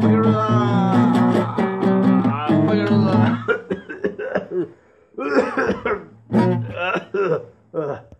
背儿子，啊，背儿子。